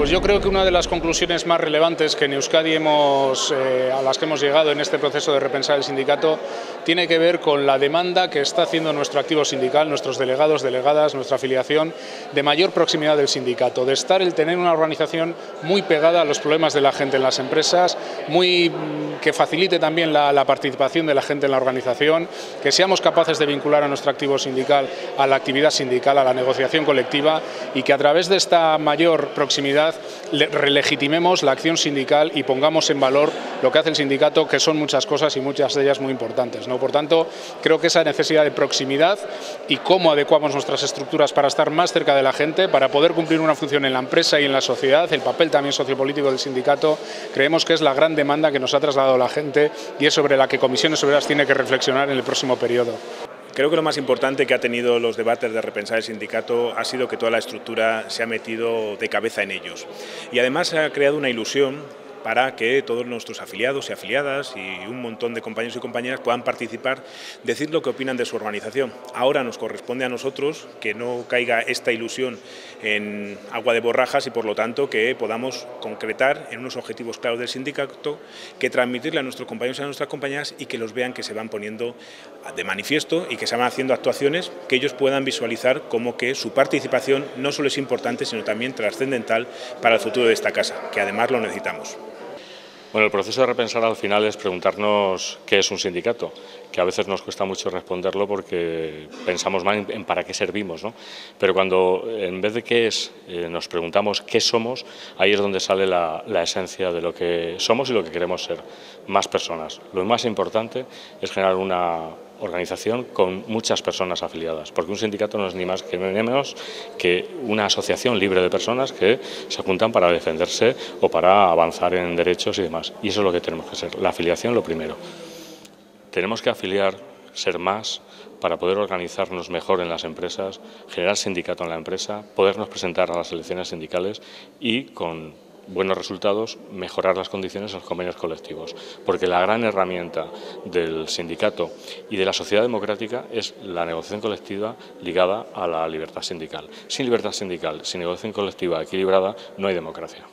Pues yo creo que una de las conclusiones más relevantes que en Euskadi hemos, eh, a las que hemos llegado en este proceso de repensar el sindicato tiene que ver con la demanda que está haciendo nuestro activo sindical, nuestros delegados, delegadas, nuestra afiliación, de mayor proximidad del sindicato, de estar el tener una organización muy pegada a los problemas de la gente en las empresas, muy mm, que facilite también la, la participación de la gente en la organización, que seamos capaces de vincular a nuestro activo sindical a la actividad sindical, a la negociación colectiva y que a través de esta mayor proximidad relegitimemos la acción sindical y pongamos en valor lo que hace el sindicato, que son muchas cosas y muchas de ellas muy importantes. ¿no? Por tanto, creo que esa necesidad de proximidad y cómo adecuamos nuestras estructuras para estar más cerca de la gente, para poder cumplir una función en la empresa y en la sociedad, el papel también sociopolítico del sindicato, creemos que es la gran demanda que nos ha trasladado la gente y es sobre la que Comisiones Obreras tiene que reflexionar en el próximo periodo. Creo que lo más importante que ha tenido los debates de repensar el sindicato ha sido que toda la estructura se ha metido de cabeza en ellos. Y además se ha creado una ilusión para que todos nuestros afiliados y afiliadas y un montón de compañeros y compañeras puedan participar, decir lo que opinan de su organización. Ahora nos corresponde a nosotros que no caiga esta ilusión en agua de borrajas y por lo tanto que podamos concretar en unos objetivos claros del sindicato, que transmitirle a nuestros compañeros y a nuestras compañeras y que los vean que se van poniendo de manifiesto y que se van haciendo actuaciones que ellos puedan visualizar como que su participación no solo es importante, sino también trascendental para el futuro de esta casa, que además lo necesitamos. Bueno, el proceso de repensar al final es preguntarnos qué es un sindicato, que a veces nos cuesta mucho responderlo porque pensamos mal en, para qué servimos, ¿no? Pero cuando en vez de qué es, eh, nos preguntamos qué somos, ahí es donde sale la esencia de lo que somos y lo que queremos ser, más personas. Lo más importante es generar una, organización con muchas personas afiliadas, porque un sindicato no es ni más que menos que una asociación libre de personas que se apuntan para defenderse o para avanzar en derechos y demás. Y eso es lo que tenemos que ser, la afiliación lo primero. Tenemos que afiliar, ser más, para poder organizarnos mejor en las empresas, generar sindicato en la empresa, podernos presentar a las elecciones sindicales y con buenos resultados, mejorar las condiciones en los convenios colectivos, porque la gran herramienta del sindicato y de la sociedad democrática es la negociación colectiva ligada a la libertad sindical. Sin libertad sindical, sin negociación colectiva equilibrada, no hay democracia.